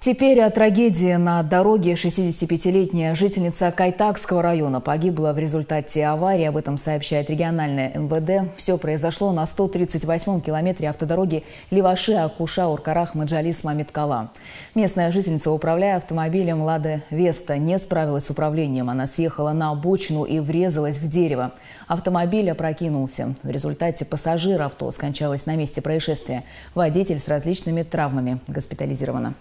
Теперь о трагедии на дороге 65-летняя жительница Кайтакского района погибла в результате аварии. Об этом сообщает региональное МВД. Все произошло на 138-м километре автодороги Леваши-Акуша-Уркарах Маджалис Мамиткала. Местная жительница, управляя автомобилем «Лада Веста», не справилась с управлением. Она съехала на обочину и врезалась в дерево. Автомобиль опрокинулся. В результате пассажир авто скончалась на месте происшествия. Водитель с различными травмами госпитализирована.